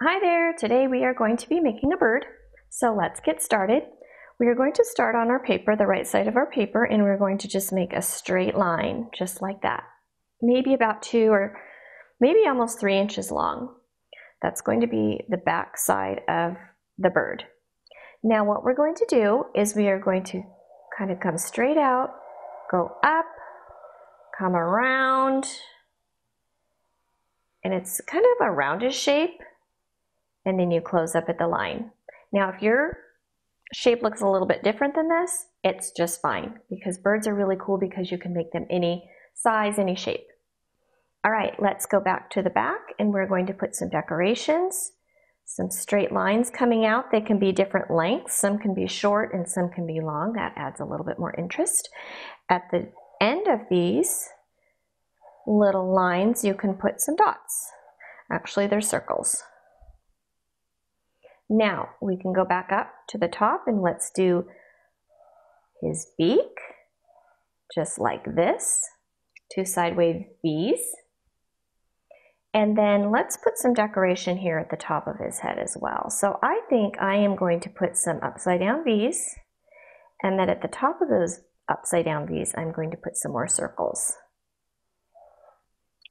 Hi there, today we are going to be making a bird. So let's get started. We are going to start on our paper, the right side of our paper, and we're going to just make a straight line, just like that. Maybe about two or maybe almost three inches long. That's going to be the back side of the bird. Now what we're going to do is we are going to kind of come straight out, go up, come around, and it's kind of a roundish shape and then you close up at the line. Now, if your shape looks a little bit different than this, it's just fine because birds are really cool because you can make them any size, any shape. All right, let's go back to the back and we're going to put some decorations, some straight lines coming out. They can be different lengths. Some can be short and some can be long. That adds a little bit more interest. At the end of these little lines, you can put some dots. Actually, they're circles. Now we can go back up to the top and let's do his beak, just like this, two sideways V's. And then let's put some decoration here at the top of his head as well. So I think I am going to put some upside down V's and then at the top of those upside down V's, I'm going to put some more circles,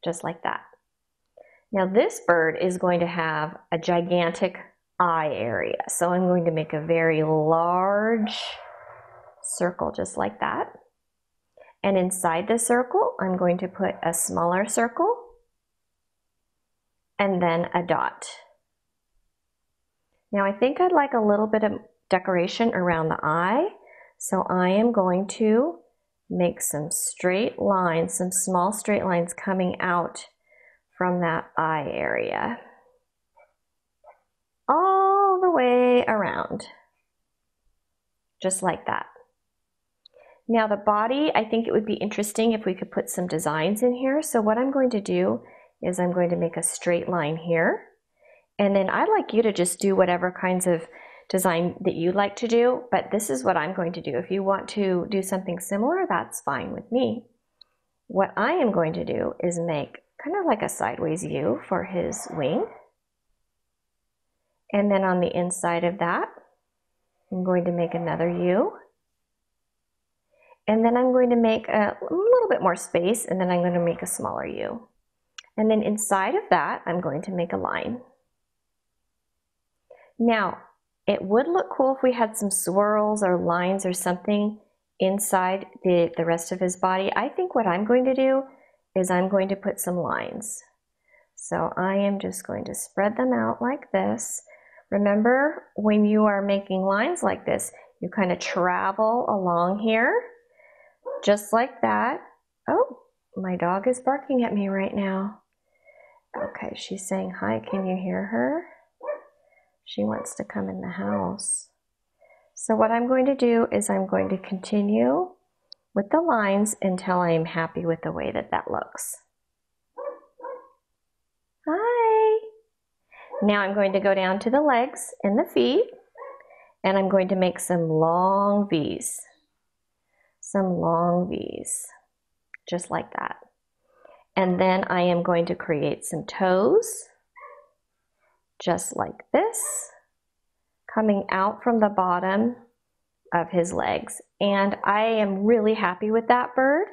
just like that. Now this bird is going to have a gigantic eye area. So I'm going to make a very large circle just like that. And inside the circle, I'm going to put a smaller circle and then a dot. Now I think I'd like a little bit of decoration around the eye. So I am going to make some straight lines, some small straight lines coming out from that eye area around. Just like that. Now the body, I think it would be interesting if we could put some designs in here. So what I'm going to do is I'm going to make a straight line here. And then I'd like you to just do whatever kinds of design that you like to do, but this is what I'm going to do. If you want to do something similar, that's fine with me. What I am going to do is make kind of like a sideways U for his wing. And then on the inside of that, I'm going to make another U. And then I'm going to make a little bit more space and then I'm going to make a smaller U. And then inside of that, I'm going to make a line. Now, it would look cool if we had some swirls or lines or something inside the, the rest of his body. I think what I'm going to do is I'm going to put some lines. So I am just going to spread them out like this. Remember, when you are making lines like this, you kind of travel along here, just like that. Oh, my dog is barking at me right now. Okay, she's saying hi. Can you hear her? She wants to come in the house. So what I'm going to do is I'm going to continue with the lines until I am happy with the way that that looks. Now I'm going to go down to the legs and the feet and I'm going to make some long V's. Some long V's, just like that. And then I am going to create some toes, just like this, coming out from the bottom of his legs. And I am really happy with that bird.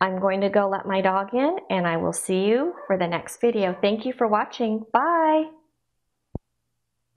I'm going to go let my dog in and I will see you for the next video. Thank you for watching. Bye.